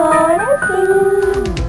gonna do.